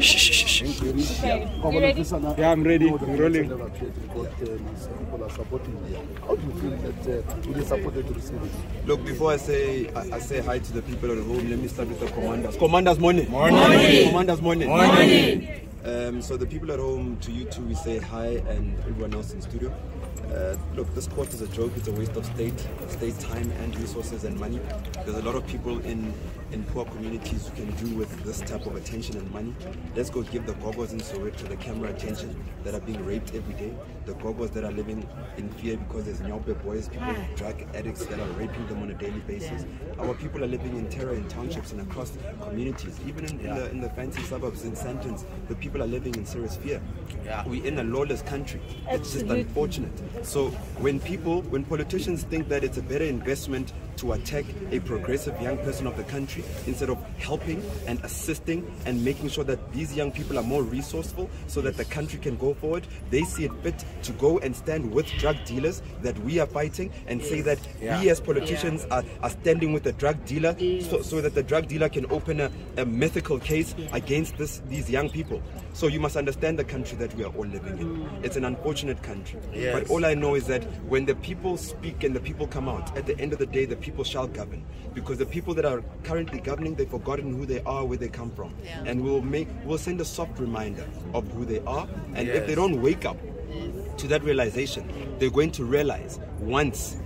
Okay, you ready? Yeah, I'm ready. I'm rolling. People are supporting you. How do you feel that uh, it is supported to receive it? Look, before I say I, I say hi to the people at home, let me start with the commanders. Commanders, morning. Morning. Commanders, morning. Morning. Um, so the people at home, to you two, we say hi, and everyone else in studio. Uh, look, this court is a joke. It's a waste of state, state time and resources and money. There's a lot of people in in poor communities who can do with this type of attention and money. Let's go give the gogos in Soweto the camera attention that are being raped every day. The gogos that are living in fear because there's nyaope boys, people, drug addicts that are raping them on a daily basis. Our people are living in terror in townships and across communities. Even in, in the in the fancy suburbs in Sandton, the people are living in serious fear. We're in a lawless country. It's just Absolutely. unfortunate. So when people, when politicians think that it's a better investment to attack a progressive young person of the country instead of helping and assisting and making sure that these young people are more resourceful so that the country can go forward, they see it fit to go and stand with drug dealers that we are fighting and say that we as politicians are, are standing with the drug dealer so, so that the drug dealer can open a, a mythical case against this, these young people. So you must understand the country that we are all living in. Mm. It's an unfortunate country. But all I know is that when the people speak and the people come out, at the end of the day, the people shall govern. Because the people that are currently governing, they've forgotten who they are, where they come from. And we'll make we'll send a soft reminder of who they are. And if they don't wake up to that realization, they're going to realize once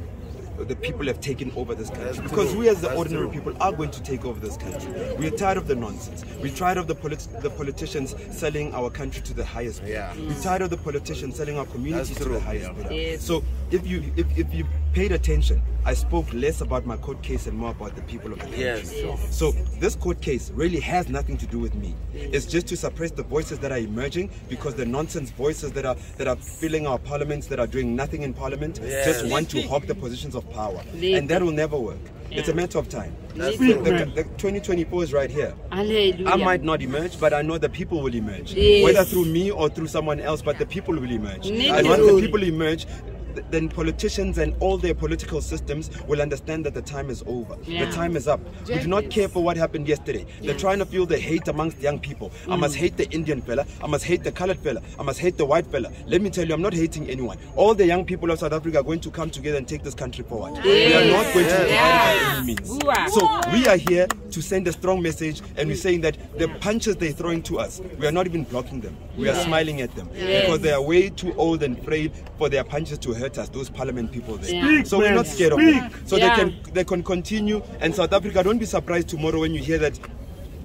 the people have taken over this country. Because we as the ordinary people are going to take over this country. We are tired of the nonsense. We're tired of the, polit- the politicians selling our country to the highest bidder. We're tired of the politicians selling our communities to the highest bidder. Yes. So if you if, if you paid attention, I spoke less about my court case and more about the people of the country. Yes. Yes. So this court case really has nothing to do with me. It's just to suppress the voices that are emerging because the nonsense voices that are that are filling our parliaments that are doing nothing in parliament just want to hog the positions of power. And that will never work. It's a matter of time. That's The, the- the 2024 is right here. Hallelujah. I might not emerge, but I know the people will emerge. Yes. Whether through me or through someone else, but the people will emerge. Need And once the people emerge, th- then politicians and all their political systems will understand that the time is over. Yeah. The time is up. We do not care for what happened yesterday. They're trying to fuel the hate amongst young people. I mm. must hate the Indian fella. I must hate the colored fella. I must hate the white fella. Let me tell you, I'm not hating anyone. All the young people of South Africa are going to come together and take this country forward. We are not going to divide by any means. So we are here to send a strong message and we're saying that the punches they're throwing to us, we are not even blocking them. We are smiling at them because they are way too old and frail for their punches to hurt us, those parliament people there. Speak, so we're not scared of them. So they can they can continue and South Africa, don't be surprised tomorrow when you hear that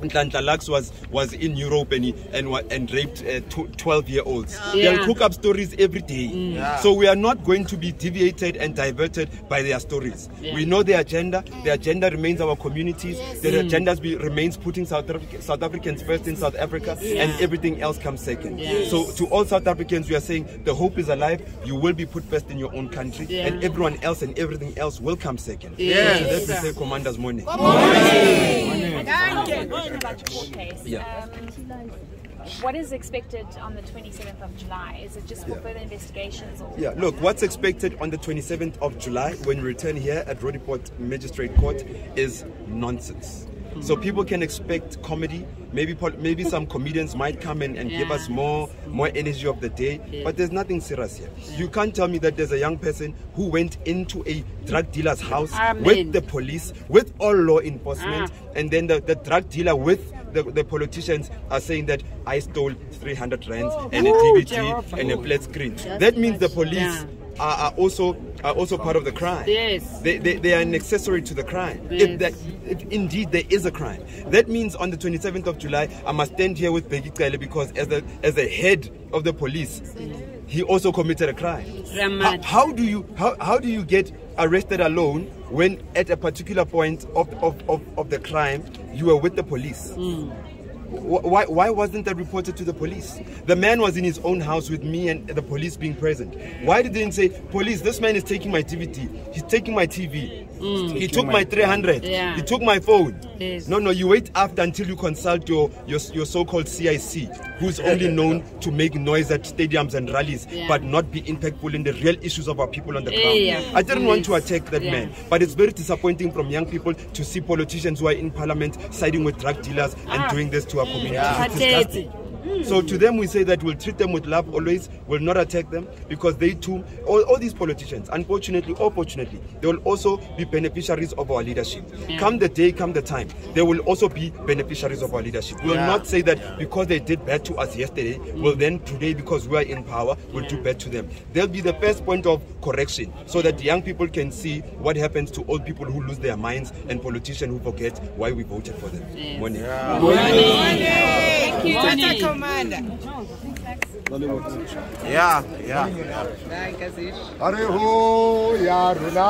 Nhlanhla Lux was was in Europe and he, and and raped uh, tw- 12 year olds. Yeah. They'll cook up stories every day. So we are not going to be deviated and diverted by their stories. Yeah. We know their agenda. Their agenda remains our communities. Their agenda be, remains putting South, Africa, South Africans first in South Africa, and everything else comes second. Yes. So to all South Africans, we are saying the hope is alive. You will be put first in your own country, Yeah. and everyone else and everything else will come second. Yes. So that's the say, Commander's morning. Question about your court case. Yeah. Um, what is expected on the 27th of July? Is it just for Yeah. further investigations? Or Yeah, look, what's expected on the 27th of July when we return here at Roodepoort Magistrate Court is nonsense. So people can expect comedy. Maybe maybe some comedians might come in and give us more more energy of the day. But there's nothing serious here. You can't tell me that there's a young person who went into a drug dealer's house Amen. with the police, with all law enforcement, Ah. and then the, the drug dealer with the, the politicians are saying that I stole 300 rands and a DVD and a flat screen. That means the police Yeah. Are, are also are also part of the crime. Yes. They, they, they are an accessory to the crime. Yes. If that if indeed there is a crime. That means on the 27th of July I must stand here with Bheki Cele because as the as the head of the police he also committed a crime. How, how do you how, how do you get arrested alone when at a particular point of, of, of, of the crime you were with the police? Wh- Why, why wasn't that reported to the police? The man was in his own house with me and the police being present. Why did they didn't say, police, this man is taking my DVD. He's taking my TV. Mm. He took my 300. Yeah. He took my phone. Yes. No, no, you wait after until you consult your, your, your so-called CIC, who's only known to make noise at stadiums and rallies, Yeah. but not be impactful in the real issues of our people on the ground. Yeah. I didn't want to attack that Yeah. man, but it's very disappointing from young people to see politicians who are in parliament siding with drug dealers and Ah. doing this to our community. It's disgusting. Pathetic. So to them, we say that we'll treat them with love always, we'll not attack them because they too, all, all these politicians, unfortunately or fortunately, they will also be beneficiaries of our leadership. Come the day, come the time, they will also be beneficiaries of our leadership. We will not say that because they did bad to us yesterday, well then today because we are in power, we'll do bad to them. They'll be the first point of correction so that the young people can see what happens to old people who lose their minds and politicians who forget why we voted for them. Morning. Tata Commander. Yeah, yeah. Danke, Sis. Hare ho, ya runa.